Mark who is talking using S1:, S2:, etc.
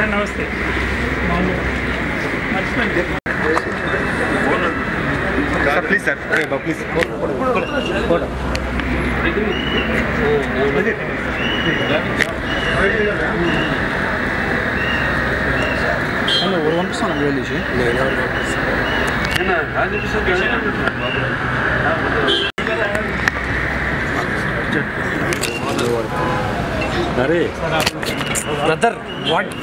S1: sir नमस्ते sir please sir please hello ఎవరు పంపిస్తాను వీడియో తీసి నేను ఎవరు
S2: పంపిస్తాను
S1: अरे ब्रदर व्हाट